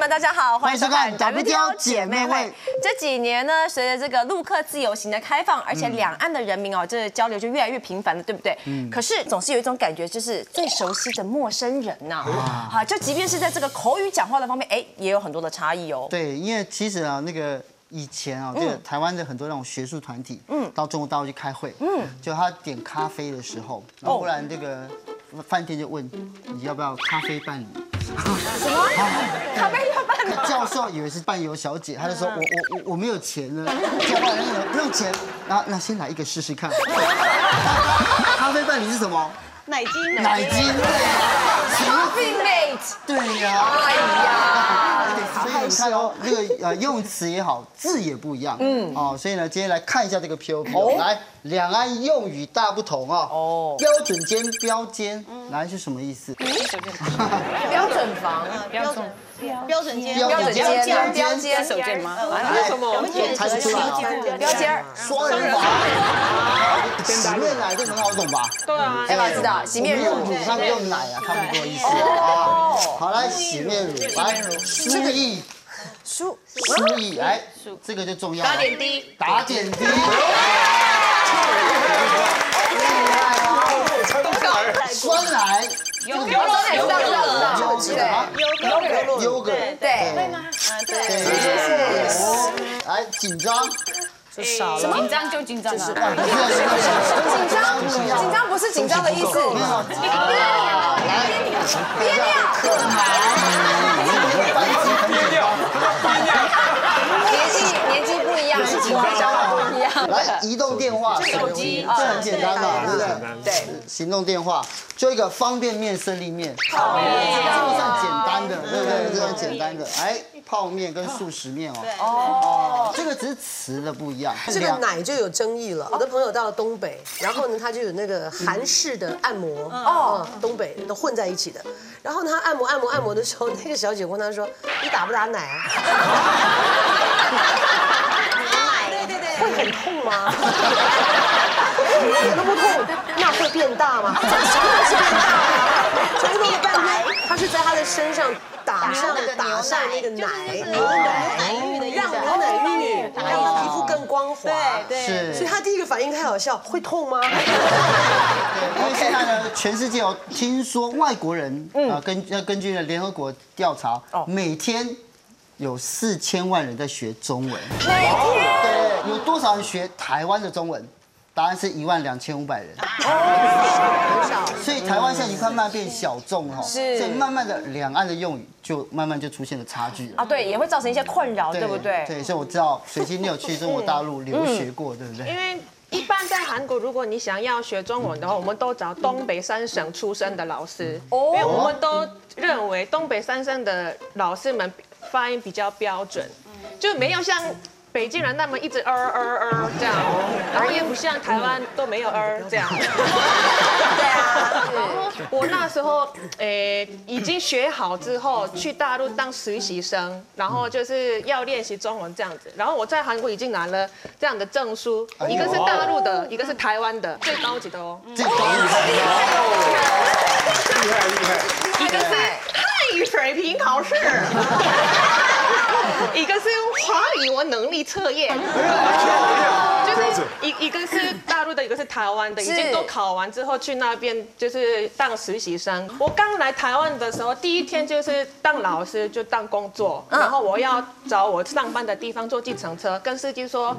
们，大家好，欢迎收看 WTO 姐妹会。这几年呢，随着这个陆客自由行的开放，而且两岸的人民哦，这交流就越来越频繁了，对不对？嗯。可是总是有一种感觉，就是最熟悉的陌生人呐。好，就即便是在这个口语讲话的方面，哎，也有很多的差异哦。对，因为其实啊，那个以前啊，这个台湾的很多那种学术团体，嗯，到中国大陆去开会，嗯，就他点咖啡的时候，忽然这个饭店就问你要不要咖啡伴侣。什么？咖啡要伴侣？教授以为是伴游小姐，他就说我我我我没有钱呢，交换人不用钱，那那先来一个试试看。咖啡伴侣是什么？奶精。奶精。Coffee mate。对呀。哎呀。所以你看哦，这个呃用词也好，字也不一样。嗯。哦，所以呢，今天来看一下这个 P O P。来，两岸用语大不同啊。哦。标准间标间，来是什么意思？标准房啊。标准。标准间。标准间。标间。手间吗？来什么？猜出来。标间。双人房。洗面奶这很好懂吧？对啊。哎，我知道，洗面乳。乳上用奶啊，差不多意思啊。好，来洗面乳，来四个亿。输。输亿，来，这个就重要。打点滴。打点滴。酸奶。优格，优格，优格，优格，优格，对，对吗？啊，对。来，紧张。什么？紧张就紧张啊！紧张，紧张不是紧张的意思。来，憋尿，可年纪年纪不一样，紧张。来，移动电话，手机，这很简单嘛，对不对？对，行动电话，就一个方便面、胜利面，泡面这个算简单的，对不对？这算简单的，哎。泡面跟素食面哦，哦，这个只是词的不一样。这个奶就有争议了。我的朋友到了东北，然后呢，他就有那个韩式的按摩，哦，东北都混在一起的。然后他按摩按摩按摩的时候，那个小姐问他说：“你打不打奶啊？” 对对对，会很痛吗？一点都不痛，那会变大吗？什么是变大？所以弄了半天，他是在他的身上。打上打上那个奶，牛奶浴的让牛奶浴，让皮肤更光滑。对对，所以他第一个反应太好笑，会痛吗？对，因为现在呢，全世界哦，听说外国人啊，根要根据联合国调查，每天有四千万人在学中文。每天？对，有多少人学台湾的中文？答案是一万两千五百人，很少，所以台湾现在已经慢慢变小众哈，是，所以慢慢的两岸的用语就慢慢就出现了差距了啊，对，也会造成一些困扰，对不对？对，所以我知道水晶你有去中国大陆留学过，对不对？因为一般在韩国，如果你想要学中文的话，我们都找东北三省出身的老师，因为我们都认为东北三省的老师们发音比较标准，就没有像。北京人那么一直呃呃呃这样，然后也不像台湾都没有呃这样。对啊。然后我那时候诶已经学好之后去大陆当实习生，然后就是要练习中文这样子。然后我在韩国已经拿了这样的证书，一个是大陆的，一个是台湾的，最高级的哦。最高级的。厉害厉害。一个是汉语水平考试。一个是华语文能力测验，就是一一个是大陆的，一个是台湾的，已经都考完之后去那边就是当实习生。我刚来台湾的时候，第一天就是当老师就当工作，然后我要找我上班的地方坐计程车，跟司机说，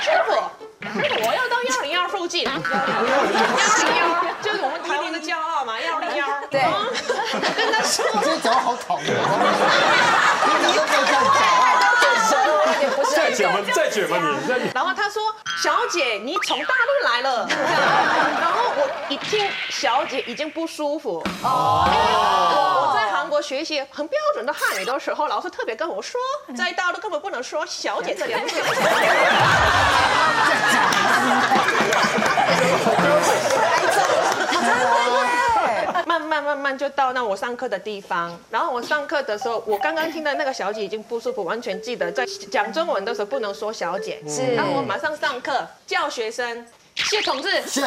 师傅，师傅我要到幺零二附近，幺零幺就是我们台湾的骄傲嘛，幺零幺。对，跟他说，你这脚好讨厌，你怎么可以这样讲？再卷吗？再卷吗？你。然后他说：“小姐，你从大陆来了。”然后我一听，小姐已经不舒服。哦。我在学习很标准的汉语的时候，老师特别跟我说，在大陆根本不能说“小姐”这两个字。慢慢慢慢就到那我上课的地方，然后我上课的时候，我刚刚听的那个小姐已经不舒服，完全记得在讲中文的时候不能说小姐，是，然后我马上上课叫学生，谢同志，不是，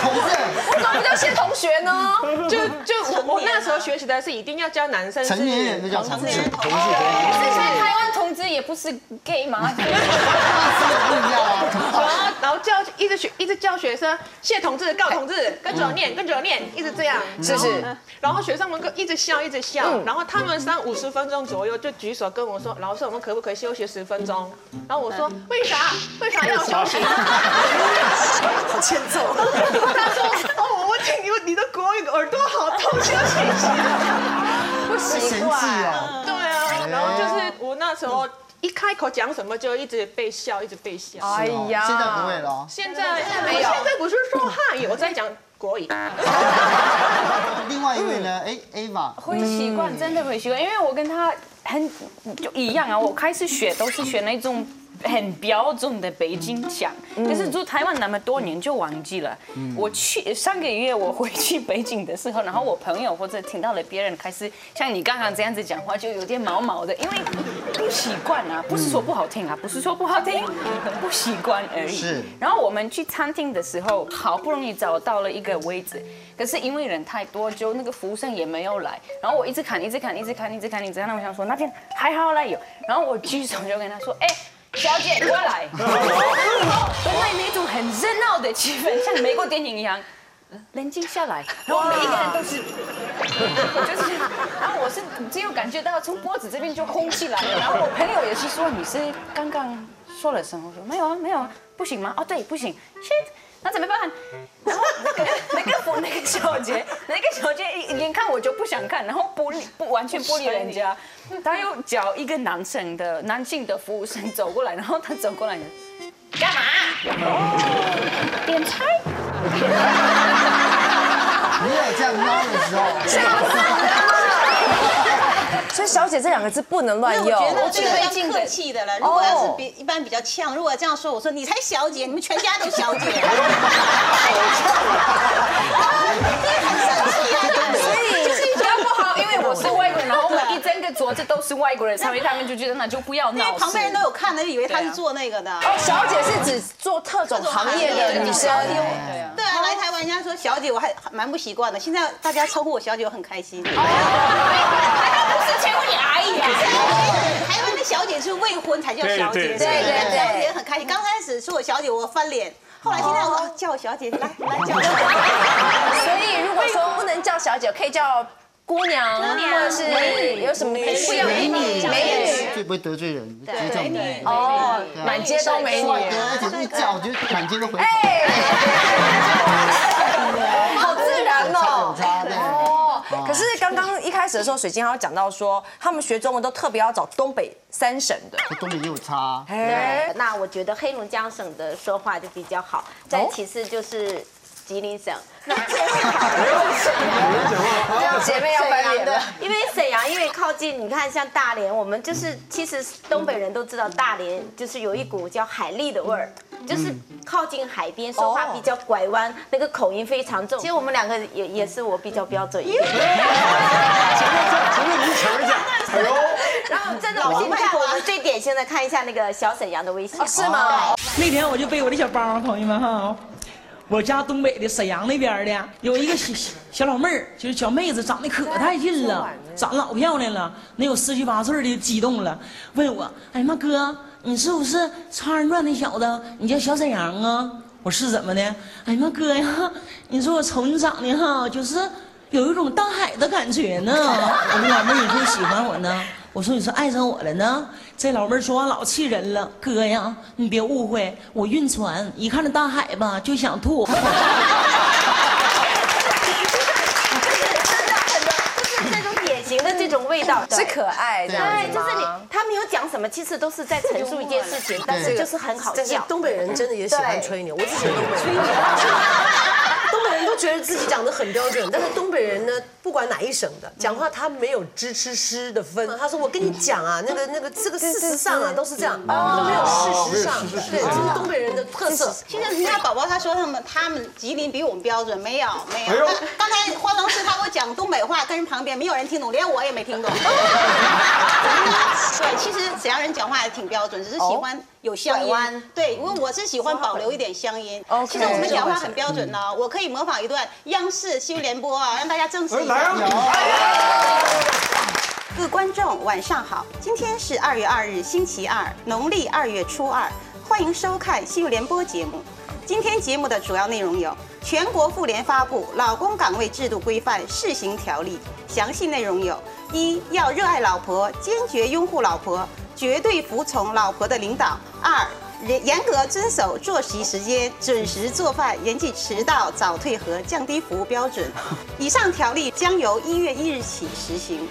同志，我怎么不叫谢同学呢？就就我我那时候学习的是一定要教男生是成年人那叫同志，同志。台湾同志也不是 gay 吗？不一样啊。然后然后教一直学一直教学生谢同志告同志跟着我念跟着我念一直这样，是是，然后学生们就一直笑一直笑，然后他们三五十分钟左右就举手跟我说，老师我们可不可以休息十分钟？然后我说为啥为啥要休息？好欠揍。他说哦我听你你的国语耳朵好痛，休息一下。不习惯。然后就是我那时候一开口讲什么就一直被笑，一直被笑。哎呀，现在不会了哦。现在没有，现在不是说汉语，我在讲国语。另外一位呢？哎，Ava，会习惯，真的会习惯，因为我跟他很就一样啊。我开始学都是学那种很标准的北京腔，可是住台湾那么多年就忘记了。我去上个月我回去北京的时候，然后我朋友或者听到了别人开始像你刚刚这样子讲话，就有点毛毛的，因为不习惯啊，不是说不好听啊，不是说不好听，很不习惯而已。是然后我们去餐厅的时候，好不容易找到了一个位置，可是因为人太多，就那个服务生也没有来。然后我一直看，一直看，一直看，一直看，一直看。那我想说那天还好来有，然后我举手就跟他说，哎。小姐过来，本来那种很热闹的气氛，像美国电影一样，冷静下来，然后每一个人都是，就是，然后我是只有感觉到从脖子这边就空起来了，然后我朋友也是说你是刚刚说了什么？我说没有啊，没有啊，不行吗？哦，对，不行，shit，那怎么办？然后那个那个服那个小姐，那个小姐一眼看我就不想看，然后不理不完全不理人家，他又叫一个男生的男性的服务生走过来，然后他走过来，干嘛？点菜？你有这样孬的时候，所以“小姐”这两个字不能乱用我觉用。得这个要客气的了。如果要是比一般比较呛，如果这样说，我说你才小姐，你们全家都小姐，很生气啊！所以就是比较不好，因为我是外国人，然后我们一整个桌子都是外国人，所以他们就觉得那就不要闹。因为旁边人都有看的，以为他是做那个的。哦，小姐是指做特种行业的女生。对啊。对啊，来台湾人家说小姐，我还蛮不习惯的。现在大家称呼我小姐，我很开心。称呼你阿姨啊。台湾的小姐是未婚才叫小姐，对对对。对对小姐很开心。刚开始说我小姐，我翻脸，后来现在我叫我小姐，来来叫我小姐。所以如果说不能叫小姐，可以叫姑娘，或者是有什么不一样的美女，美女。最不会得罪人，就是这种。哦，满街都美女。而且一叫，我觉得满街都回头。哎，好自然哦。可是刚刚一开始的时候，水晶还有讲到说，他们学中文都特别要找东北三省的。东北也有差，哎，那我觉得黑龙江省的说话就比较好，再其次就是吉林省。姐妹要翻脸的了。，因为沈阳因为靠近，你看像大连，我们就是其实东北人都知道大连就是有一股叫海蛎的味儿。就是靠近海边，说话比较拐弯，那个口音非常重。其实我们两个也也是我比较标准一点。前面你抢一下，哎呦，然后真的，我们看我们最典型的看一下那个小沈阳的微信，是吗？那天我就背我的小包，朋友们哈，我家东北的沈阳那边的有一个小小老妹儿，就是小妹子，长得可带劲了，长老漂亮了，能有十七八岁的激动了，问我，哎呀妈哥，你是不是《超人传》那小子？你叫小沈阳啊？我是怎么的？哎呀妈哥呀，你说我瞅你长得哈，就是有一种大海的感觉呢。我说老妹儿，你会喜欢我呢？我说你是爱上我了呢？这老妹儿说话老气人了，哥呀，你别误会，我晕船，一看这大海吧就想吐。就是那种典型的这种味道，是可爱的，对，就是你，他没有讲什么，其实都是在陈述一件事情，但是就是很好笑。东北人真的也喜欢吹牛，我自己东北人，东北人都觉得自己讲的很标准，但是东北人呢，不管哪一省的，讲话他没有支吃诗的分。他说我跟你讲啊，那个那个这个事实上啊都是这样，都没有事实上。对，这是东北人的的特色。现在人家宝宝他说他们他们吉林比我们标准，没有没有。刚才化妆师他给我讲东北话，跟人旁边没有人听懂，连我也没听懂。真的，对，其实沈阳人讲话还挺标准，只是喜欢有乡音。对，因为我是喜欢保留一点乡音。OK 其实我们讲话很标准呢，我可以模仿一段央视新闻联播啊，让大家证实一来下。啊！各位观众，晚上好！今天是二月二日，星期二，农历二月初二，欢迎收看新闻联播节目。今天节目的主要内容有：全国妇联发布《老公岗位制度规范试行条例》，详细内容有：一要热爱老婆，坚决拥护老婆，绝对服从老婆的领导；二严严格遵守作息时间，准时做饭，严禁迟到、早退和降低服务标准。以上条例将由一月一日起实行。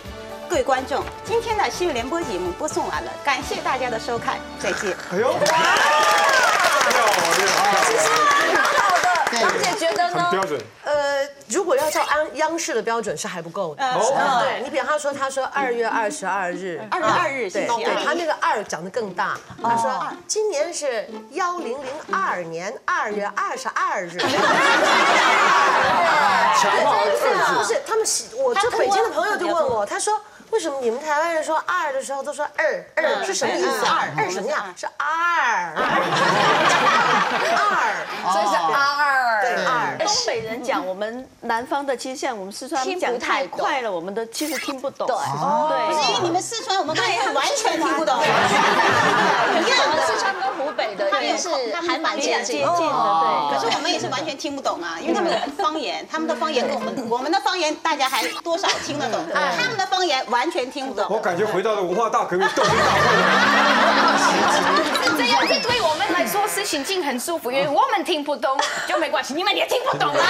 各位观众，今天的新闻联播节目播送完了，感谢大家的收看，再见。哎呦，蛮好的，张姐觉得呢？标准。呃，如果要照央央视的标准是还不够的。哦对你比方说，他说二月二十二日，二月二日对他那个二讲的更大。他说今年是幺零零二年二月二十二日。强化二不是，他们喜，我这北京的朋友就问我，他说。为什么你们台湾人说二的时候都说二二是什么意思？二二什么呀？是二。二，所以是二。对二。东北人讲我们南方的，其实像我们四川听不讲太快了，我们都其实听不懂。对。不是因为你们四川，我们刚才完全听不懂，一样的。四川跟湖北的也是还蛮接近接近的，对。可是我们也是完全听不懂啊，因为他们有方言，他们的方言跟我们我们的方言大家还多少听得懂，他们的方言完全听不懂。我感觉回到了文化大革命斗争大会。这样子对我们来说是心情很舒服，因为我们听不懂 就没关系，你们也听不懂啊。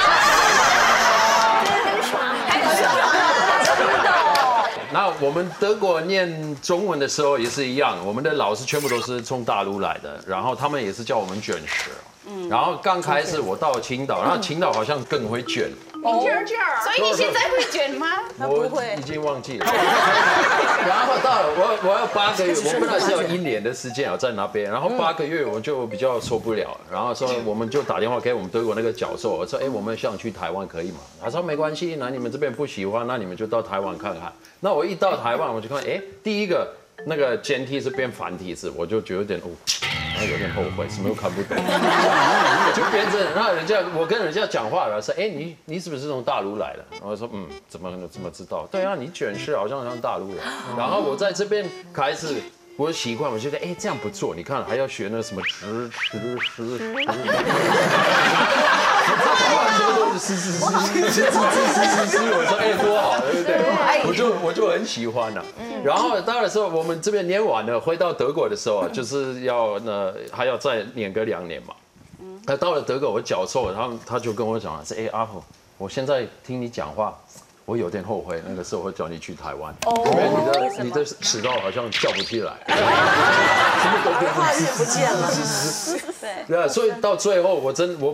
很爽，很爽。那我们德国念中文的时候也是一样，我们的老师全部都是从大陆来的，然后他们也是叫我们卷舌。然后刚开始我到青岛，然后青岛好像更会卷，所以你现在会卷吗？我已经忘记了。然后到了我我要八个月，我本来是有一年的时间啊在那边，然后八个月我就比较受不了，然后说我们就打电话给我们德国那个教授，我说哎我们想去台湾可以吗？他说没关系，那你们这边不喜欢，那你们就到台湾看看。那我一到台湾我就看，哎第一个那个简体是变繁体字，我就觉得有点哦。然后有点后悔，什么都看不懂，就变成，然后人家我跟人家讲话了，说，哎，你你是不是从大陆来的？然后说，嗯，怎么怎么知道？对啊，你卷是好像像大陆人。然后我在这边开始，我的习惯，我觉得，哎，这样不错。你看，还要学那什么直直直直，什么都是是是是是是是是，我说，哎，多好，对不对？我就我就很喜欢了。然后到了时候，我们这边念完了，回到德国的时候啊，就是要呢还要再念个两年嘛。那到了德国，我教授，然后他就跟我讲是，哎，阿福，我现在听你讲话，我有点后悔，那个时候会叫你去台湾，因为你的你的齿道好像叫不起来，什么都变话语不见了。对啊，所以到最后我真我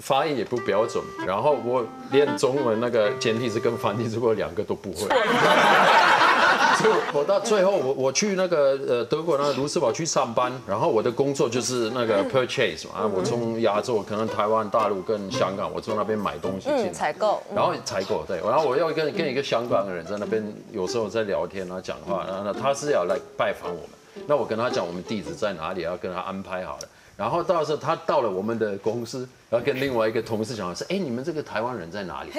发音也不标准，然后我练中文那个简体字跟繁体字我两个都不会。我到最后，我我去那个呃德国那个卢斯堡去上班，然后我的工作就是那个 purchase 嘛，啊我从亚洲可能台湾、大陆跟香港，我从那边买东西进来嗯，采购。然后采购对，然后我要跟跟一个香港的人在那边，有时候在聊天啊讲话，然后呢他是要来拜访我们，那我跟他讲我们地址在哪里，要跟他安排好了。然后到时候他到了我们的公司，然后跟另外一个同事讲说，哎，你们这个台湾人在哪里？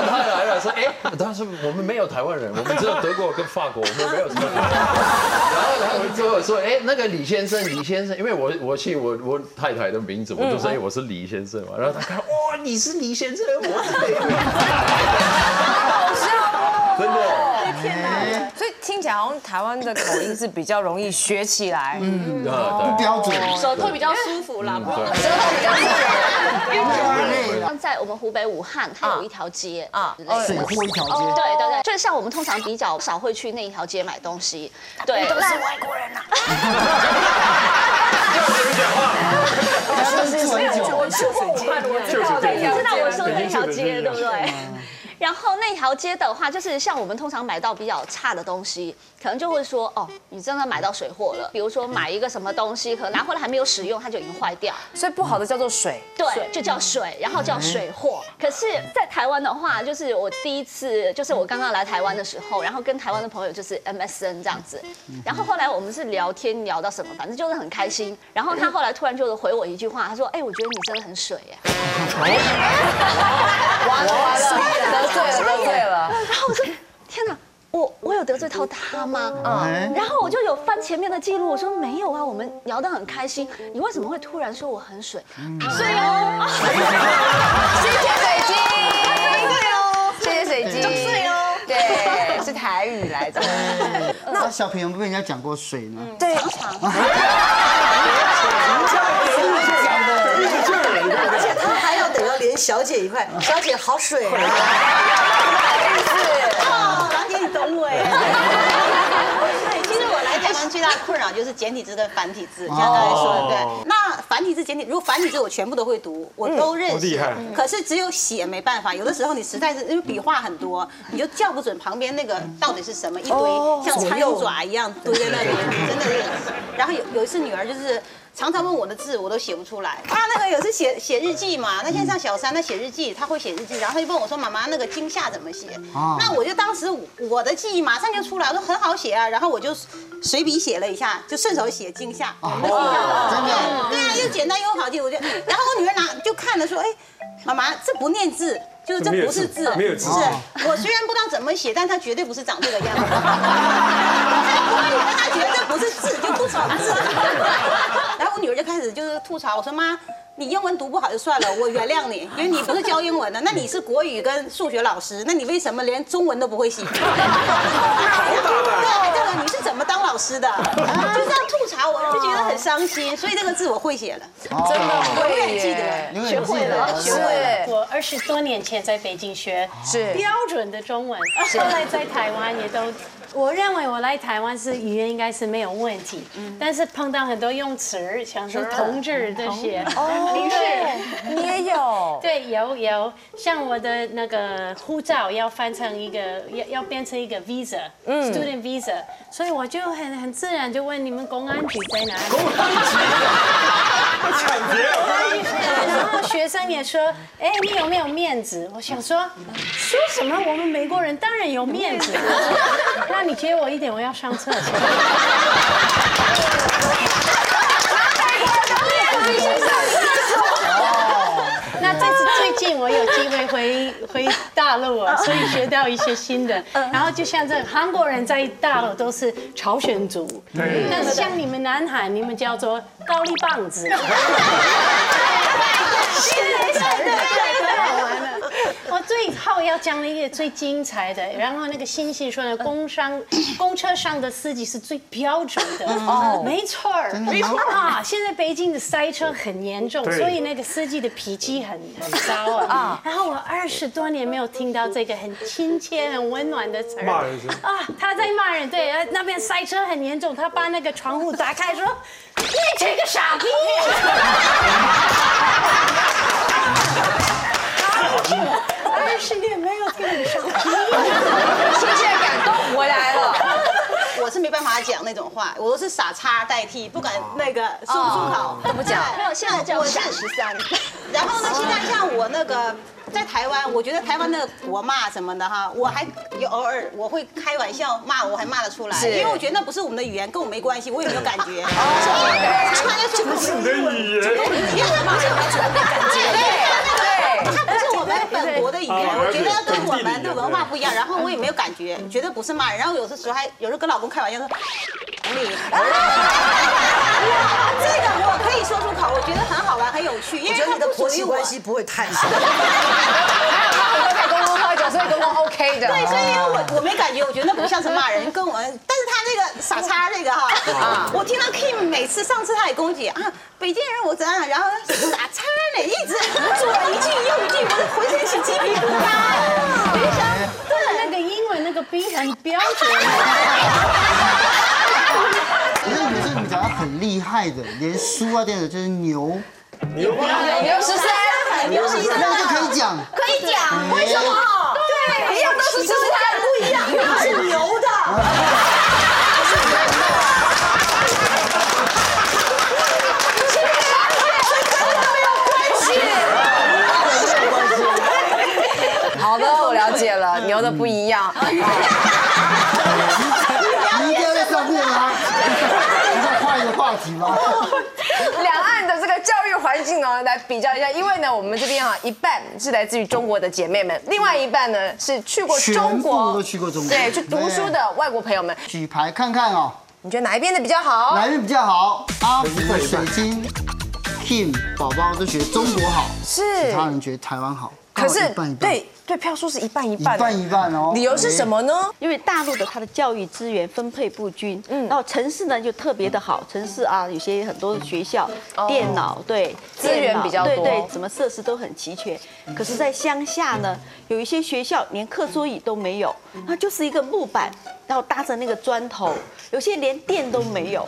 然后他来了说，哎，但是我们没有台湾人，我们只有德国跟法国，我们没有什么。然后然后之后说，哎，那个李先生，李先生，因为我我姓我我太太的名字，我就说哎我是李先生嘛。然后他看，哇，你是李先生，我是。好笑哦！真的。天哪！听起来好像台湾的口音是比较容易学起来。嗯，啊，对。标准。舌头比较舒服啦，不舌头比较舒服。像在我们湖北武汉，它有一条街啊水货一条街。对对对，就是像我们通常比较少会去那一条街买东西，对，都是外国人呐。这是水酒。你知道我说的那条街对不对？然后后那条街的话，就是像我们通常买到比较差的东西，可能就会说哦，你真的买到水货了。比如说买一个什么东西，可能拿回来还没有使用，它就已经坏掉。所以不好的叫做水，对，就叫水，然后叫水货。可是，在台湾的话，就是我第一次，就是我刚刚来台湾的时候，然后跟台湾的朋友就是 MSN 这样子，然后后来我们是聊天聊到什么，反正就是很开心。然后他后来突然就回我一句话，他说：“哎，我觉得你真的很水耶。”完了完了，得罪了得罪了。然后我说：“天哪！”我我有得罪到他吗？嗯，然后我就有翻前面的记录，我说没有啊，我们聊得很开心，你为什么会突然说我很水？水哦，谢谢水晶，对哦，谢谢水晶，水哦，对，是台语来的。那小朋友被人家讲过水呢？对，常常。小姐一块，小姐好水啊。懂我哎！对，其实我来台湾最大的困扰就是简体字跟繁体字，像刚才说的，对。那繁体字、简体，如果繁体字我全部都会读，我都认识。厉害。可是只有写没办法，有的时候你实在是因为笔画很多，你就叫不准旁边那个到底是什么一堆，像苍蝇爪一样堆在那里，真的是。然后有有一次女儿就是。常常问我的字，我都写不出来。他那个有时写写日记嘛，那现在上小三，他写日记，他会写日记，然后他就问我说：“妈妈，那个惊吓怎么写？”那我就当时我的记忆马上就出来，我说很好写啊，然后我就随笔写了一下，就顺手写惊吓。真的，对啊，又简单又好记，我就。然后我女儿拿就看了说：“哎，妈妈，这不念字。”就是这不是字，没有字。是我虽然不知道怎么写，但它绝对不是长这个样子。他觉得这不是字，就不长字。然后我女儿就开始就是吐槽，我说妈。你英文读不好就算了，我原谅你，因为你不是教英文的，那你是国语跟数学老师，那你为什么连中文都不会写？对，这个你是怎么当老师的？就这样吐槽，我就觉得很伤心。所以这个字我会写了，真的永远记得，学会了，学会了。我二十多年前在北京学是标准的中文，后来在台湾也都。我认为我来台湾是语言应该是没有问题，但是碰到很多用词，像是同志这些，哦，是，你也有，对，有有，像我的那个护照要翻成一个，要要变成一个 visa，student visa，所以我就很很自然就问你们公安局在哪里？公安局，然后学生也说，哎，你有没有面子？我想说，说什么？我们美国人当然有面子。那你给我一点，我要上厕所。那这次最近我有机会回回大陆啊，所以学到一些新的。然后就像这韩国人在大陆都是朝鲜族，但是像你们南海，你们叫做高丽棒子。我 最后要讲一个最精彩的，然后那个星星说呢，工商 公车上的司机是最标准的，哦，没错儿，没错。啊。现在北京的塞车很严重，所以那个司机的脾气很很糟啊。然后我二十多年没有听到这个很亲切、很温暖的词儿，骂人啊，他在骂人，对，那边塞车很严重，他把那个窗户打开说，你这个傻逼。二十年没有跟你上皮，新鲜感动回来了。我是没办法讲那种话，我都是傻叉代替，不管那个说不出口。怎么讲？没有，现在叫傻十三。然后呢，现在像我那个。在台湾，我觉得台湾的国骂什么的哈，我还有偶尔我会开玩笑骂，我还骂得出来，因为我觉得那不是我们的语言，跟我没关系，我也没有感觉。穿越说不是你的语言，因为不是我们的感觉，对，它不是我们本国的语言，我觉得跟我们的文化不一样，然后我也没有感觉，觉得不是骂人，然后有的时候还有时候跟老公开玩笑说，你。这个我可以说出口，我觉得很好玩，很有趣。我觉得你的婆媳关系不会太好。还有他公公喝酒，所以 OK 的。对，所以因为我我没感觉，我觉得那不像是骂人，跟我们。但是他那个傻叉那个哈，我听到 Kim 每次上次他也跟我讲啊，北京人我怎样，然后傻叉呢，一直 左一句右一句，我浑身起鸡皮疙瘩。别想，对那个英文那个 B 很标准。很厉害的，连书啊电子就是牛，牛牛十三，牛十三，那就可以讲，可以讲，为什么？对，是不是不一样？他 是牛的。好的，我了解了，牛的不一样。你 一定要在上面吗？你再换一个话题吗？环境呢，来比较一下，因为呢，我们这边啊，一半是来自于中国的姐妹们，另外一半呢是去过中国，都去过中国对，去读书的外国朋友们。举牌看看哦，你觉得哪一边的比较好？哪一边比较好？阿福、水晶、Kim 宝宝都觉得中国好，是其他人觉得台湾好。可是一半一半，对对，票数是一半一半一半，一半哦。理由是什么呢？因为大陆的它的教育资源分配不均，嗯，然后城市呢就特别的好，城市啊有些很多的学校，电脑对资源比较多对对，什么设施都很齐全。可是，在乡下呢，有一些学校连课桌椅都没有，它就是一个木板，然后搭着那个砖头，有些连电都没有，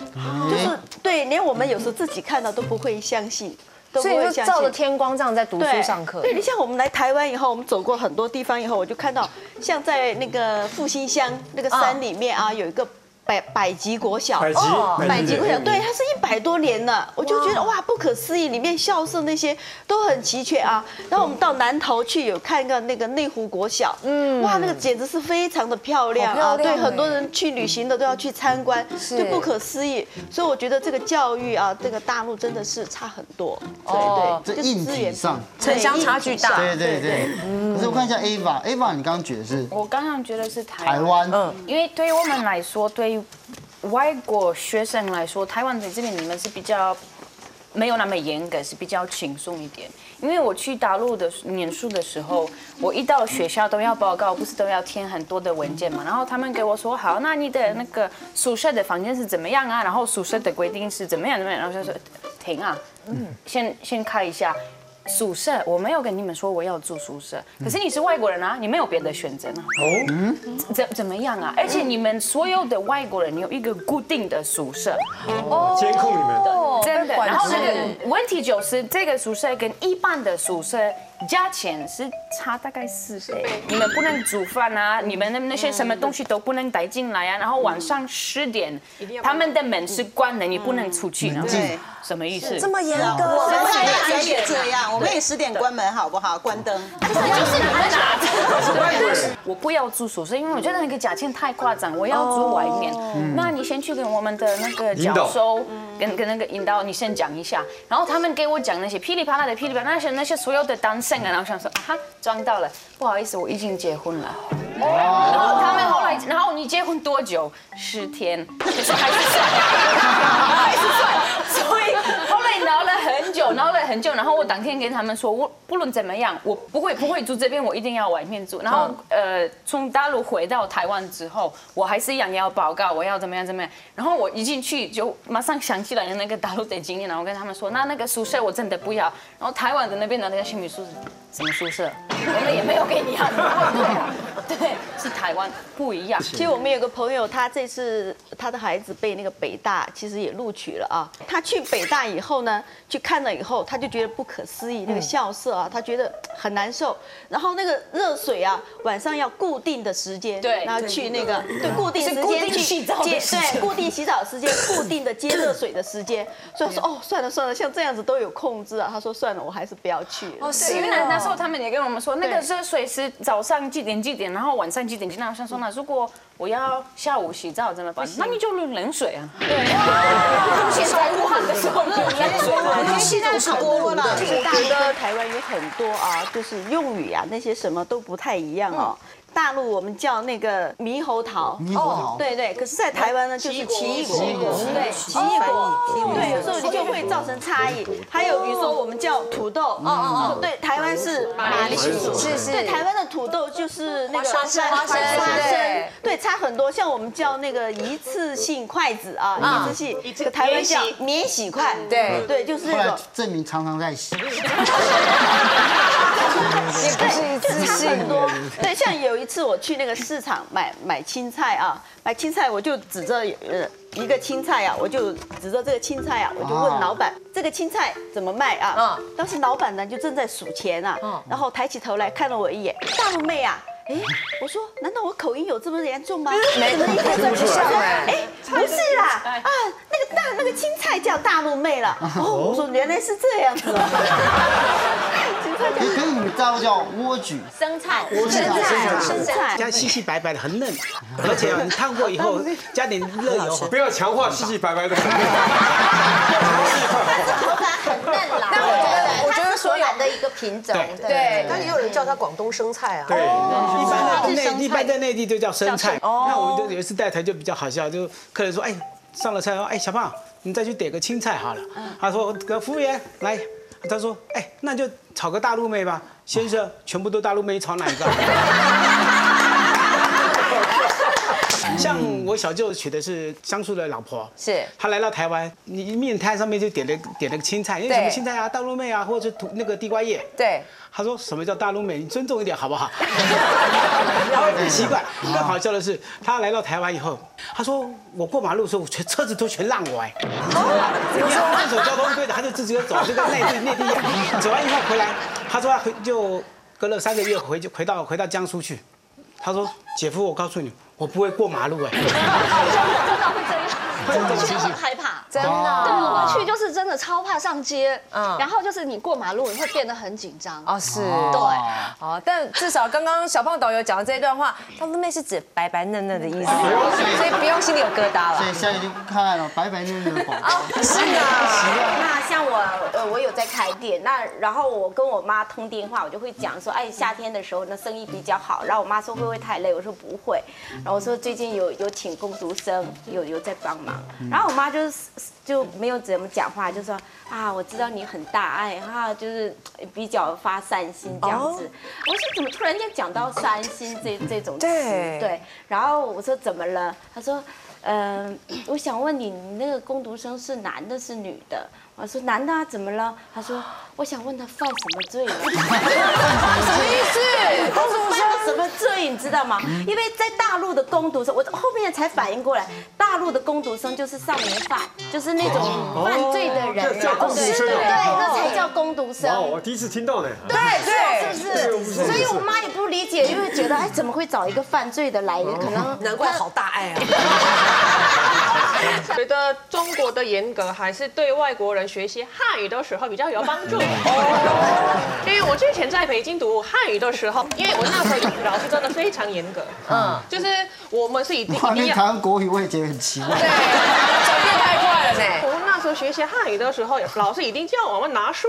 就是对，连我们有时候自己看到都不会相信。所以就照着天光这样在读书上课。对你像我们来台湾以后，我们走过很多地方以后，我就看到像在那个复兴乡那个山里面啊，有一个。百百吉国小，百吉哦百吉国小，对对，它是一百多年了，我就觉得哇，不可思议，里面校舍那些都很齐全啊。然后我们到南头去有看个那个内湖国小，嗯，哇，那个简直是非常的漂亮啊，对，很多人去旅行的都要去参观，就不可思议。所以我觉得这个教育啊，这个大陆真的是差很多，哦对对，这硬体上，城乡差距大。对对对。可是我看一下 Ava，Ava，你刚刚觉得是我刚刚觉得是台台湾，嗯，因为对于我们来说，对于外国学生来说，台湾在这边你们是比较没有那么严格，是比较轻松一点。因为我去大陆的念书的时候，我一到学校都要报告，不是都要填很多的文件嘛。然后他们给我说，好，那你的那个宿舍的房间是怎么样啊？然后宿舍的规定是怎么样怎么样？然后就说停啊，嗯，先先看一下。宿舍，我没有跟你们说我要住宿舍，可是你是外国人啊，你没有别的选择呢。哦，怎怎么样啊？而且你们所有的外国人有一个固定的宿舍，哦监控你们的。真的。然后那个问题就是，这个宿舍跟一般的宿舍价钱是差大概四倍。你们不能煮饭啊，你们的那些什么东西都不能带进来啊。然后晚上十点，他们的门是关的，你不能出去。然后对什么意思？这么严格我，们也这样，我们也十点关门好不好？关灯。就是你们拿我不要住宿舍，因为我觉得那个价钱太夸张，我要住外面。那你先去跟我们的那个教授，跟跟那个引导，你先讲一下，然后他们给我讲那些噼里啪啦的噼里啪啦那些那些所有的单身啊，然后想说啊哈装到了，不好意思，我已经结婚了。然后他们后来，然后你结婚多久？十天，就是还是算，还是算，闹了很久。然后我当天跟他们说，我不论怎么样，我不会不会住这边，我一定要外面住。然后呃，从大陆回到台湾之后，我还是一样要报告，我要怎么样怎么样。然后我一进去就马上想起来了那个大陆的经验，然后跟他们说，那那个宿舍我真的不要。然后台湾的那边的那个新民宿舍，什么宿舍？我们也没有给你要。对对，是台湾不一样。其实我们有个朋友，他这次他的孩子被那个北大其实也录取了啊。他去北大以后呢，去看了以后，他就觉得不可思议，那个校舍啊，他觉得很难受。然后那个热水啊，晚上要固定的时间，对然后去那个对固定时间去洗澡对固定洗澡时间，固定的接热水的时间。所以说哦，算了算了，像这样子都有控制啊。他说算了，我还是不要去了。哦，是因为那那时候他们也跟我们说，那个热水是早上几点几点，然后晚上几点几点。我想说，那如果我要下午洗澡怎么办？那你就用冷水啊。对，现在武汉的时候用冷水嘛。现在是多了，其实大哥台湾有很多啊，就是用语啊，那些什么都不太一样哦。大陆我们叫那个猕猴桃，猕猴桃。对对，可是在台湾呢就是奇异果，奇异果。对，奇异果，对，有时候你就会造成差异。还有比如说我们叫土豆，哦哦哦，对，台湾是马铃薯，是是。对，台湾的土豆就是那个花生。花花生。花生。对，对，差很多。像我们叫那个一次性筷子啊，一次性，这个台湾叫免洗筷，对。对，就是后来那种。证明常常在洗，也不是一次差性很多。对，像有一次我去那个市场买买青菜啊，买青菜我就指着呃一个青菜啊，我就指着这个青菜啊，我就问老板这个青菜怎么卖啊？当时老板呢就正在数钱啊，然后抬起头来看了我一眼，大陆妹啊。哎，我说难道我口音有这么严重吗？没 怎么一开始不像哎，哎，不是啦，啊，那个大那个青菜叫大陆妹了。哦，我说原来是这样子。青菜可可以，你们大陆叫莴苣，生菜，莴苣生菜生菜，加细细白白的，很嫩，而且你烫过以后 加点热油，不要强化细细白白的。口感很嫩啦。但我觉得我觉得所有的一个品种，对，但也有人叫它广东生菜啊。对，一般的是生菜内一般在内地就叫生菜。那我们就有一次带台就比较好笑，就客人说，哎，上了菜说，哎，小胖，你再去点个青菜好了。他说，个服务员来，他说，哎，那就炒个大陆妹吧。先生，全部都大陆妹，炒哪一个？像我小舅娶的是江苏的老婆，是他来到台湾，你面摊上面就点了点了个青菜，因为什么青菜啊，大陆妹啊，或者是土那个地瓜叶。对，他说什么叫大陆妹？你尊重一点好不好？他会不习惯。更好笑的是，他来到台湾以后，他说我过马路的时候，全车子都全让我哎。因为他遵守交通规则，他就自己走，就跟内地内地一样。走完以后回来，他说他回就隔了三个月回就回到回到江苏去。他说姐夫，我告诉你，我不会过马路哎。真的会这样，我回去很害怕，真的对，我回去就是真的超怕上街，嗯然后就是你过马路你会变得很紧张，哦是，对，哦，但至少刚刚小胖导游讲的这一段话，他们妹是指白白嫩嫩的意思，哎所以不用心里有疙瘩了。所以现在就看了白白嫩嫩的广告。是啊，那像我，呃，我有在开店，那然后我跟我妈通电话，我就会讲说，哎，夏天的时候呢，生意比较好。然后我妈说会不会太累？我说不会。然后我说最近有有请工读生，有有在帮忙。然后我妈就是就没有怎么讲话，就说啊，我知道你很大爱哈，就是比较发善心这样子。我说怎么突然间讲到善心这 这种词？对对。然后我说怎么了？她说。嗯，我想问你，你那个工读生是男的，是女的？我说男的啊，怎么了？他说，我想问他犯什么罪了？什么意思？工读生什么罪？你知道吗？因为在大陆的工读生，我后面才反应过来，大陆的工读生就是少年犯，就是那种犯罪的人哦叫啊，工读生对，哦那才叫工读生。哇，我第一次听到呢。对对，是不是？所以我妈也不理解，因为觉得哎，怎么会找一个犯罪的来？可能难怪好大爱啊！觉得中国的严格还是对外国人学习汉语的时候比较有帮助。因为我之前在北京读汉语的时候，因为我那时候老师真的非常严格，嗯，就是我们是一定一定要台湾国语我也觉得很奇怪。转变太快了呢。我们那时候学习汉语的时候，老师一定叫我们拿书，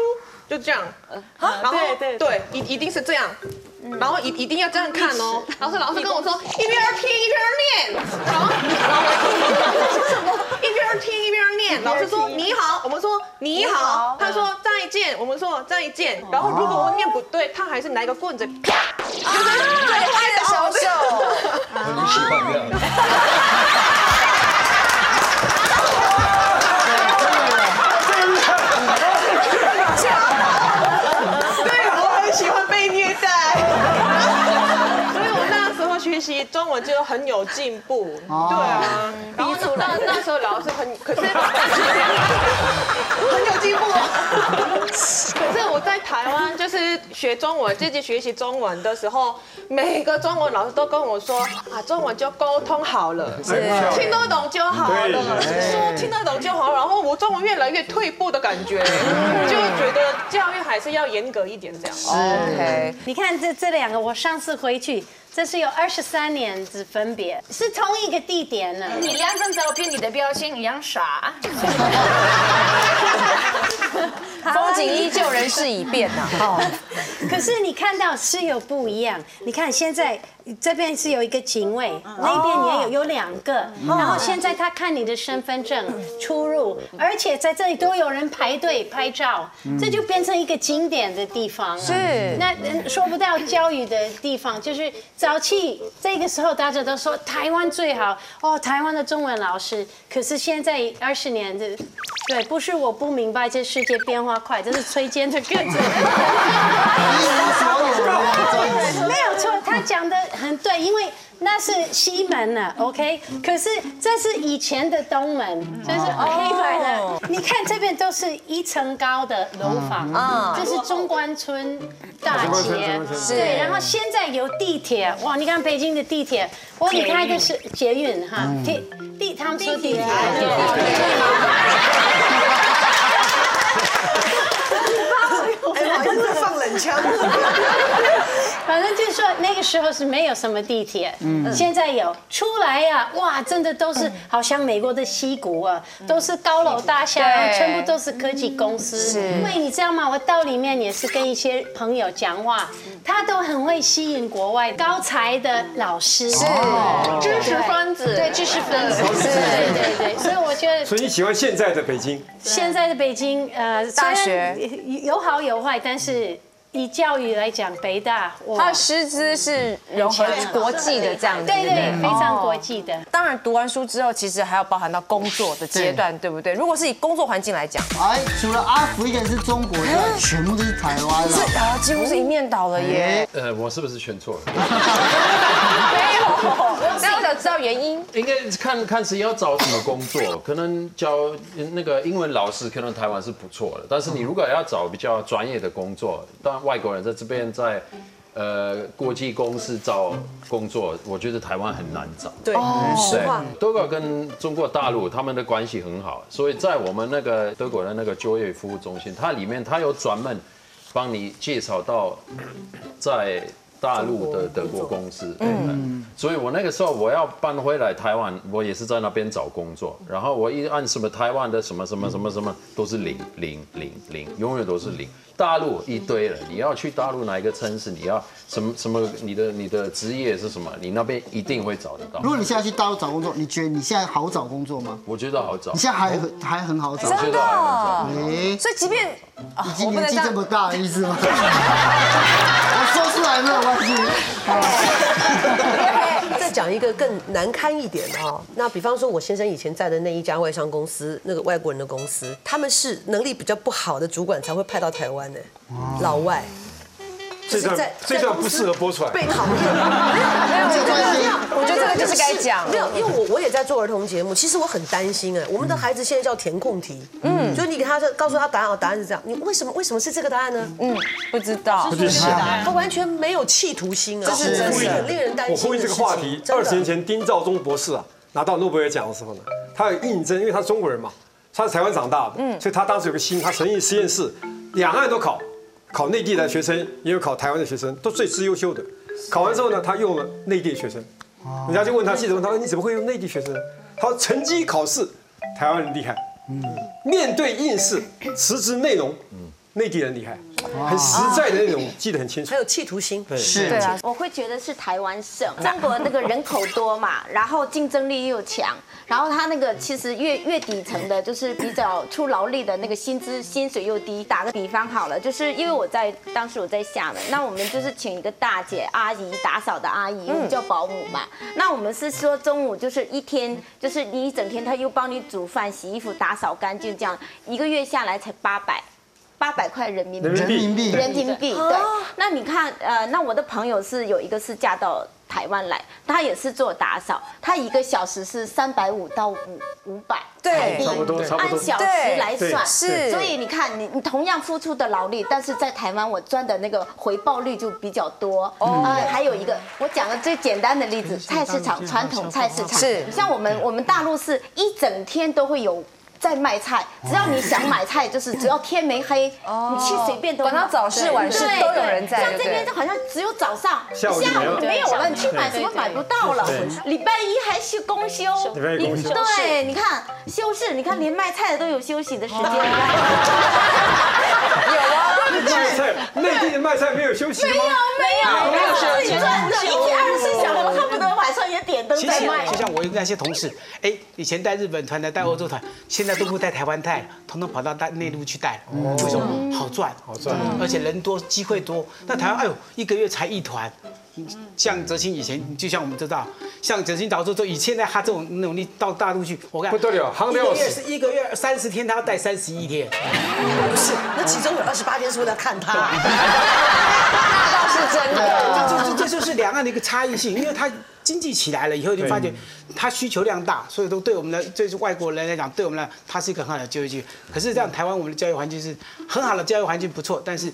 就这样，然后对对对，一一定是这样，然后一一定要这样看哦。老师老师跟我说一边听一边念，然后一边听一边念。老师说你好，我们说你好，他说再见，我们说再见。然后如果我念不对，他还是拿一个棍子啪，就是最坏的小手，你喜欢这样？对，我很喜欢被虐待，习中文就很有进步。对啊，然后那那那时候老师很，可是 很有进步。可是我在台湾就是学中文，自己学习中文的时候，每个中文老师都跟我说啊，中文就沟通好了，听得懂就好了，说听得懂就好。然后我中文越来越退步的感觉，就觉得教育还是要严格一点这样。OK，你看这这两个，我上次回去，这是有二十三年之分别，是同一个地点呢。你两张照片，你的表情一样傻。风景依旧，人事已变呐。哦，可是你看到是有不一样。你看现在这边是有一个警卫，那边也有有两个，然后现在他看你的身份证出入，而且在这里都有人排队拍照，这就变成一个景点的地方了。是。那嗯说不到教育的地方，就是早期这个时候大家都说台湾最好哦，台湾的中文老师。可是现在二十年的，对，不是我不明白这世界变化快，这是崔健的个子。没有错，他讲的很对，因为那是西门呢，OK。可是这是以前的东门，这是黑白的。你看这边都是一层高的楼房，啊这是中关村大街对。然后现在有地铁，哇！你看北京的地铁，我你开的是捷运哈，地地他们说地铁，哎，我真的放冷枪。反正就是说那个时候是没有什么地铁，现在有出来呀、哇，真的都是好像美国的西谷啊，都是高楼大厦，对。全部都是科技公司。因为你知道吗？我到里面也是跟一些朋友讲话，他都很会吸引国外高才的老师，是。知识分子。对知识分子，对对对，所以我觉得所以你喜欢现在的北京？现在的北京，呃，大学。有好有坏，但是以教育来讲，北大哇它的师资是融合国际的这样子，对对非常国际的。当然，读完书之后，其实还要包含到工作的阶段，对不对？如果是以工作环境来讲，哎，除了阿福一个人是中国之外，全部都是台湾了。是啊，几乎是一面倒了耶。呃，我是不是选错了？没有，那我想知道原因。应该看看是要找什么工作，可能教那个英文老师，可能台湾是不错的。但是你如果要找比较专业的工作，当然外国人在这边在呃国际公司找工作，我觉得台湾很难找。对，实话。德国跟中国大陆他们的关系很好，所以在我们那个德国的那个就业服务中心，它里面它有专门帮你介绍到在大陆的德国公司。嗯，所以我那个时候我要搬回来台湾，我也是在那边找工作，然后我一按什么台湾的什么什么什么什么都是零零零零，永远都是零。大陆一堆了，你要去大陆哪一个城市，你要什么什么，你的你的职业是什么，你那边一定会找得到如。果你现在去大陆找工作，你觉得你现在好找工作吗？我觉得好找你。现在还很还很好找，我觉得还好找。哎，所以即便啊已经年纪这么大的意思吗？我说出来没有关系。再一个更难堪一点的哈，那比方说，我先生以前在的那一家外商公司，那个外国人的公司，他们是能力比较不好的主管才会派到台湾的，老外。这段这段不适合播出来。被讨厌，没有没有 这个没有我觉得这个就是该讲没有，因为我我也在做儿童节目，其实我很担心哎，我们的孩子现在叫填空题，嗯，就是你给他告诉他答案，哦，答案是这样，你为什么为什么是这个答案呢？嗯，不知道。不知道他完全没有企图心啊，这是真的很令人担心我呼应这个话题，二十年前丁肇中博士啊拿到诺贝尔奖的时候呢，他有应征，因为他是中国人嘛，他是台湾长大的，嗯所以他当时有个心，他成立实验室，两岸都考，考内地的学生，也有考台湾的学生，都最是优秀的。考完之后呢，他用了内地学生，人家就问他记者问他，你怎么会用内地学生？他说成绩考试台湾人厉害，嗯面对应试辞职内容，内地人厉害，很实在的那种记得很清楚还。有企图心，对对啊，我会觉得是台湾省，中国那个人口多嘛，然后竞争力又强，然后他那个其实越越底层的，就是比较出劳力的那个薪资薪水又低。打个比方好了，就是因为我在当时我在厦门，那我们就是请一个大姐阿姨打扫的阿姨，我们叫保姆嘛。那我们是说中午就是一天，就是你一整天，她又帮你煮饭、洗衣服、打扫干净，这样一个月下来才八百。八百块人民币，人民币。人民币，对。那你看，呃，那我的朋友是有一个是嫁到台湾来，他也是做打扫，他一个小时是三百五到五五百对。差不多差不多。按小时来算，对。是所以你看，你你同样付出的劳力，但是在台湾我赚的那个回报率就比较多。哦，还有一个，我讲个最简单的例子，菜市场传统菜市场，是。像我们我们大陆是一整天都会有。在卖菜，只要你想买菜，就是只要天没黑，你去随便都买。管他早市晚市都有人在像这边就好像只有早上，下午没有。了，你去买什么买不到了。礼拜一还是公休，礼拜公休你对，你看休市，你看连卖菜的都有休息的时间。卖菜，内地的卖菜没有休息的吗？没有，没有自己赚的，一天二十四小时，恨不得晚上也点灯其实在卖。就像我有那些同事，哎，以前带日本团的、带欧洲团，现在都不带台湾带了，统统跑到大内陆去带了。为什么？好赚，好赚，而且人多，机会多。那台湾，哎呦，一个月才一团。像哲青以前，就像我们知道，像哲青早就说，以现在他这种努力到大陆去，我看不得了行一个月一个月三十天，他要带三十一天。不是，那其中有二十八天是为了看他。是真的。这这这就是两岸的一个差异性，因为他经济起来了以后，就发觉它需求量大，所以都对我们的对外国人来讲，对我们来它是一个很好的就业机会。可是这样台湾我们的教育环境是很好的教育环境不错，但是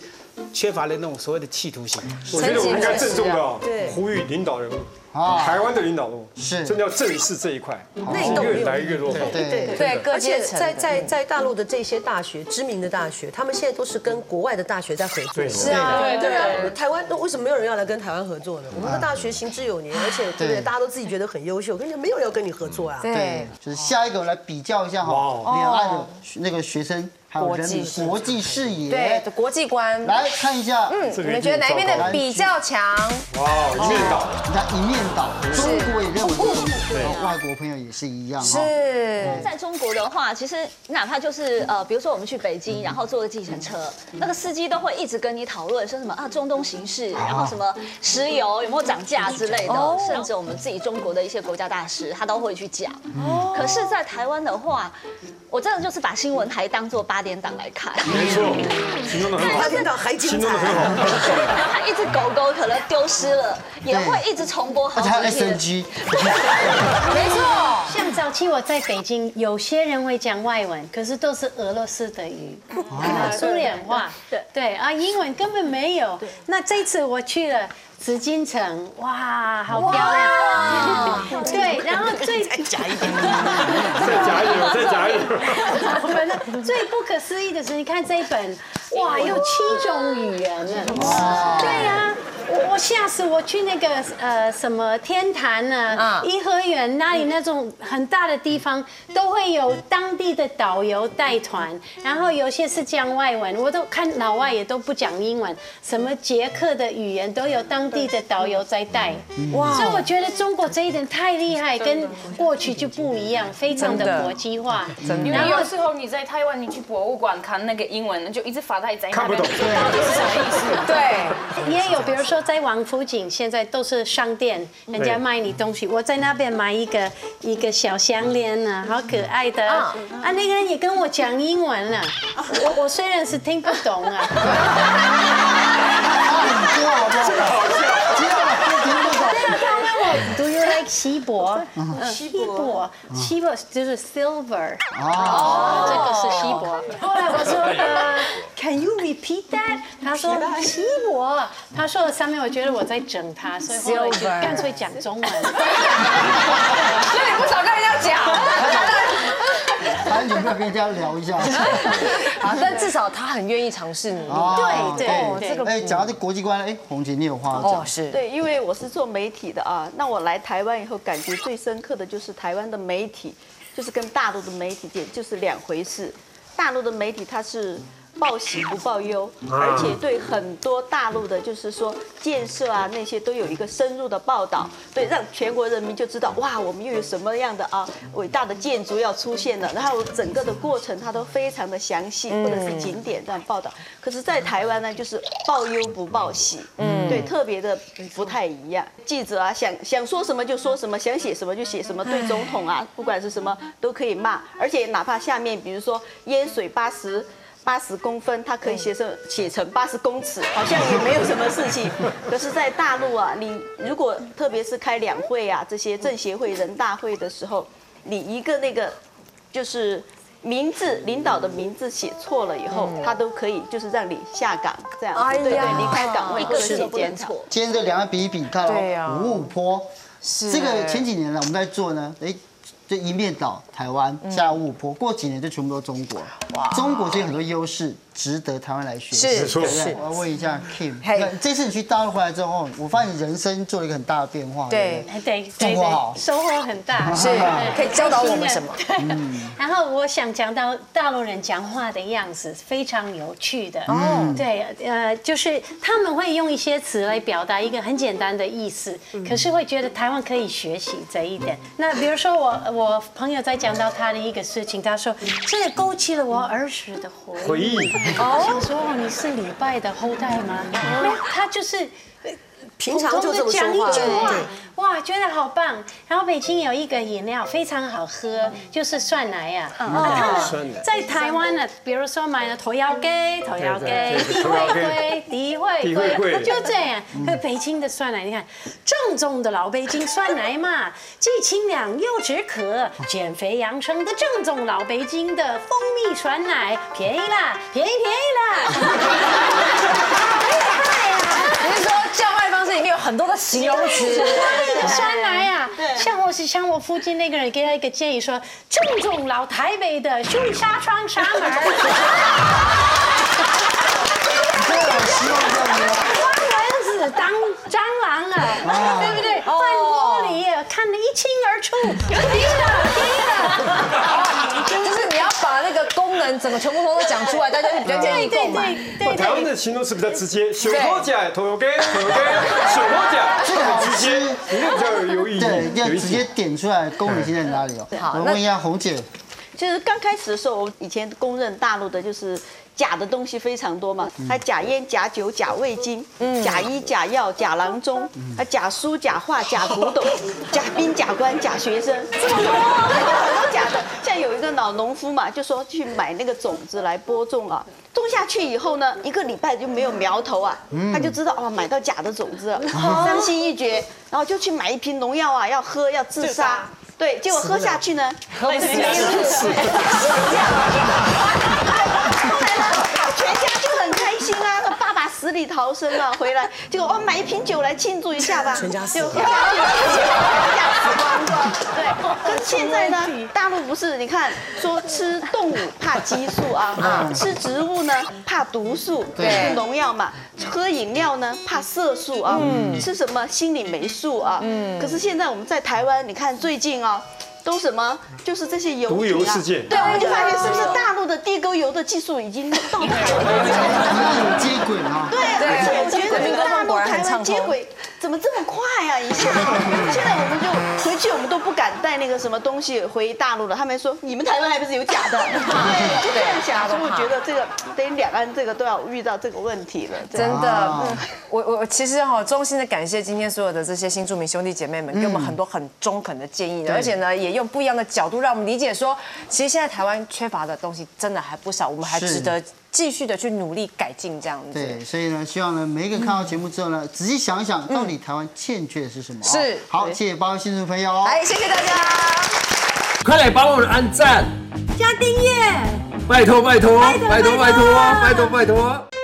缺乏了那种所谓的企图心。我觉得我们应该郑重的呼吁领导人物啊，台湾的领导人物是。真的要正视这一块，内斗越来越落后。对。对对而且在在在大陆的这些大学，知名的大学，他们现在都是跟国外的大学在合作。对。是啊，对对啊，台湾为什么没有人要来跟台湾合作呢？我们的大学行之有年，而且对不对？大家都自己觉得很优秀，跟你讲没有人要跟你合作啊。对。对，，就是下一个我来比较一下哈，两岸的那个学生还有人民国际国际视野，对，国际观。来看一下，嗯，你们觉得哪一边的比较强？哇，一面倒。你看一面倒，中国也认为这样，然后外国朋友也是一样哈。是，在中国的话，其实哪怕就是呃，比如说我们去北京，然后坐个计程车，那个司机都会一直跟你讨论说什么啊中东形势，然后什么石油有没有涨价之类的，甚至我们自己中国的一些国家大师，他都会去讲。可是，在台湾的话，我真的就是把新闻台当做八点档来看。没错，形容的很好八，点档还精形容的很彩。好。他一只狗狗可能丢失了，也会一直重播好而且还有几天。SNG，没错。像早期我在北京，有些人会讲外文，可是都是俄罗斯的语，啊苏联话，对对啊，英文根本没有。那这次我去了紫禁城，哇，好漂亮！对，然后最再假 一点。再假一点，再假一点。反正最不可思议的是，你看这一本，哇，有七种语言呢。对呀、我我吓死！我去那个呃什么天坛啊、颐和园那里那种很大的地方，都会有当地的导游带团，然后有些是讲外文，我都看老外也都不讲英文，什么捷克的语言都有当地的导游在带。哇！所以我觉得中国这一点太厉害，跟过去就不一样，非常的国际化。因为有时候你在台湾，你去博物馆看那个英文，就一直发呆在那边，看不懂到底是什么意思？对，也有，比如说在王府井，现在都是商店，人家卖你东西。我在那边买一个一个小项链呢，好可爱的。啊！那个人也跟我讲英文了，我我虽然是听不懂啊，不懂。对啊，他问我 Do you like 锡箔？锡箔，锡箔就是 silver。哦，这个是锡箔。后来我说呃，Can you repeat that？他说 锡箔。他说了三遍，我觉得我在整他，所以后来就干脆讲中文。所以你不少跟人家讲。还有没有跟人家聊一下？好，但至少他很愿意尝试努力。对对对对哎，讲到这国际观，哎，红姐你有话要哦，讲？是。对，因为我是做媒体的啊，那我来台湾以后，感觉最深刻的就是台湾的媒体，就是跟大陆的媒体界就是两回事。大陆的媒体它是报喜不报忧，而且对很多大陆的，就是说建设啊那些都有一个深入的报道，对，让全国人民就知道哇，我们又有什么样的啊伟大的建筑要出现了，然后整个的过程它都非常的详细，或者是景点这样报道。可是，在台湾呢，就是报忧不报喜，嗯，对，特别的不太一样。记者啊，想想说什么就说什么，想写什么就写什么，对总统啊，不管是什么都可以骂，而且哪怕下面比如说淹水八十。八十公分，它可以写成写成八十公尺，好像也没有什么事情。可是，在大陆啊，你如果特别是开两会啊，这些政协会、人大会的时候，你一个那个就是名字领导的名字写错了以后，他都可以就是让你下岗这样子，对对，离开岗位，一个人都不能检讨。错。今天这两岸比一比，看对啊。哦，五五坡，是。这个前几年呢，我们在做呢，哎，就一面倒台湾，嗯下五五坡，过几年就全部都中国。哇，中国其实有很多优势，值得台湾来学。习。是。我要问一下 Kim，这次你去大陆回来之后，我发现你人生做了一个很大的变化。对。对对？中国好，收获很大，是。可以教导我们什么？然后我想讲到大陆人讲话的样子非常有趣的，哦，对，呃，就是他们会用一些词来表达一个很简单的意思，可是会觉得台湾可以学习这一点。那比如说我我朋友在讲到他的一个事情，他说这也勾起了我儿时的回回忆哦，想说哦，你是礼拜的后代吗？没有，他就是。呃平常就这么说讲一话句话对，哇，觉得好棒。然后北京有一个饮料非常好喝，就是酸奶呀。啊，在台湾呢，比如说买了头摇给头摇给对对地头摇给会贵地会地会贵。就这样。可北京的酸奶，你看正宗的老北京酸奶嘛，既清凉又止渴，减肥养生的正宗老北京的蜂蜜酸奶，便宜啦，便宜便宜啦。叫卖方式里面有很多的形容词？对酸奶呀，像我是像我附近那个人给他一个建议说，正宗老台北的凶纱窗纱门。蚊子当蟑螂啊，对不对？换玻璃看得一清二楚，便宜了，便宜了。就是你要把那个功能整个全部都讲出来，大家就比较建议购买。对台湾的形容词比较直接，小火甲、头油给、头油给、小火甲，这个很直接，你就比较有有意义，对，要。直接点出来功能性在哪里哦。好我问一下红姐，就是刚开始的时候，我以前公认大陆的就是假的东西非常多嘛，还假烟、假酒、假味精，假医、假药、假郎中，还假书、假画、假古董、假兵、假官、假学生，这么多，很多假的。像有一个老农夫嘛，就说去买那个种子来播种啊。种下去以后呢，一个礼拜就没有苗头啊，他就知道哦，买到假的种子了，伤心欲绝，然后就去买一瓶农药啊，要喝要自杀。对，结果喝下去呢，喝不死，死后来呢，全家就很开心啊，说爸爸死里逃生了，回来，结果我买一瓶酒来庆祝一下吧，全家死，就喝下去了，全家死光光。对，可是现在呢，大陆不是，你看说吃动物怕激素啊，吃植物呢怕毒素，对。吃农药嘛，喝饮料呢怕色素啊，吃什么心里没数啊，可是现在我们在台湾，你看最近啊。都什么？就是这些油毒油品啊事件对，我们就发现是不是大陆的地沟油的技术已经到台湾？有接轨了。对，而且我觉得大陆台湾接轨怎么这么快啊？一下，现在我们就回去，我们都不敢带那个什么东西回大陆了。他们说你们台湾还不是有假的？对，就这样想。所以我觉得这个等于两岸这个都要遇到这个问题了。真的，嗯我我我其实哈衷心的感谢今天所有的这些新住民兄弟姐妹们，给我们很多很中肯的建议，而且呢，也用不一样的角度让我们理解说，其实现在台湾缺乏的东西真的还不少，我们还值得继续的去努力改进这样子。对，所以呢，希望呢每一个看到节目之后呢，仔细想一想，到底台湾欠缺的是什么？哦是好，谢谢八位新竹朋友哦。来，谢谢大家。快来帮我们按赞，加订阅。拜托拜托拜托拜托拜托拜托。